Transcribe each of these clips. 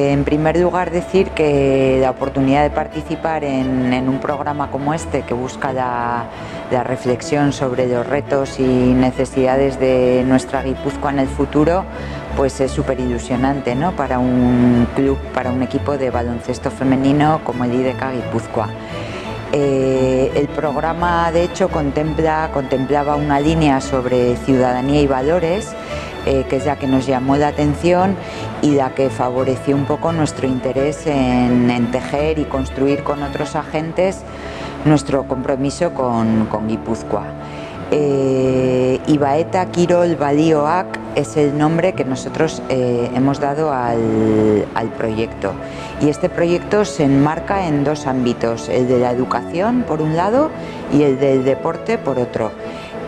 En primer lugar, decir que la oportunidad de participar en, un programa como este, que busca la, reflexión sobre los retos y necesidades de nuestra Guipúzcoa en el futuro, pues es súper ilusionante ¿no? para un club, para un equipo de baloncesto femenino como el IDK Guipúzcoa. Eh, el programa, de hecho, contempla, contemplaba una línea sobre ciudadanía y valores eh, que es la que nos llamó la atención y la que favoreció un poco nuestro interés en, tejer y construir con otros agentes nuestro compromiso con, Guipúzcoa. Eh, Ibaeta Kirol Balioak es el nombre que nosotros eh, hemos dado al, proyecto y este proyecto se enmarca en dos ámbitos, el de la educación por un lado y el del deporte por otro.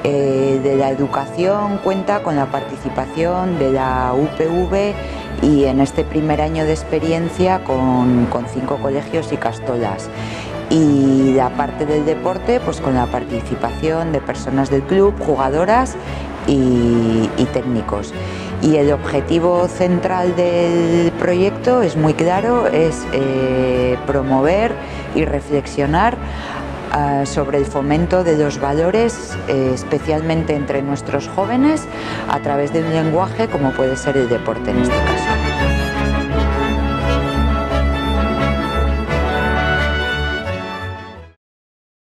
Eh, de la educación cuenta con la participación de la UPV y en este primer año de experiencia con, cinco colegios y castolas. Y la parte del deporte, pues con la participación de personas del club, jugadoras y, técnicos. Y el objetivo central del proyecto es muy claro, es eh, promover y reflexionar Ah, sobre el fomento de los valores, eh, especialmente entre nuestros jóvenes, a través de un lenguaje como puede ser el deporte en este caso.